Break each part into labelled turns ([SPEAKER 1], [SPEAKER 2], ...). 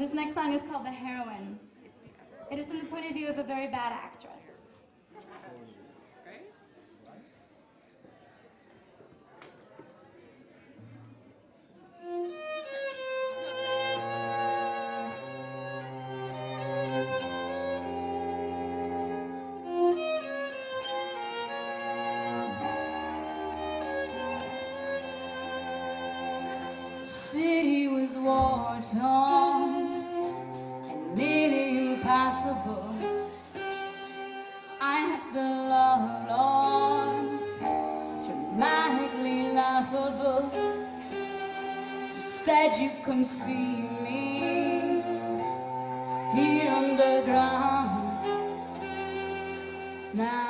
[SPEAKER 1] This next song is called The Heroine. It is from the point of view of a very bad actress.
[SPEAKER 2] City was war torn. lover said you come see me here underground now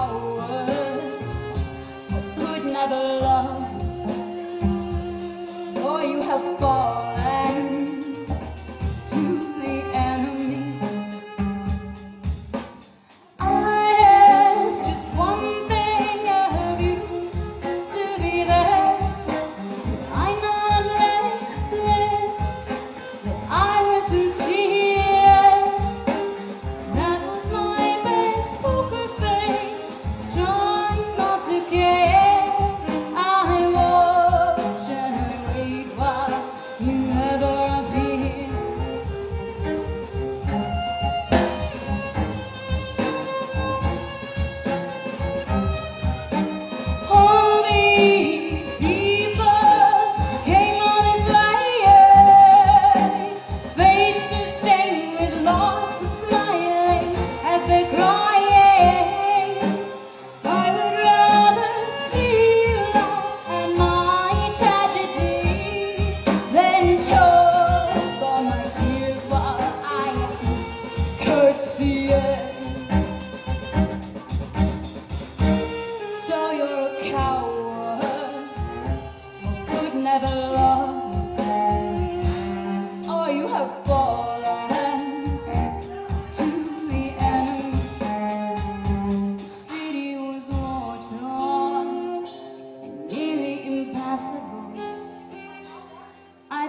[SPEAKER 2] I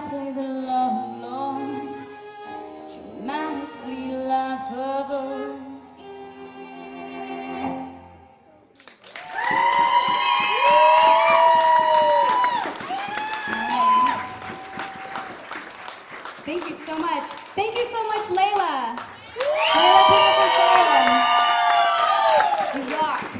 [SPEAKER 2] play the love alone, dramatically laughable. Thank you so much. Thank you so much, Laela. Laela You rock.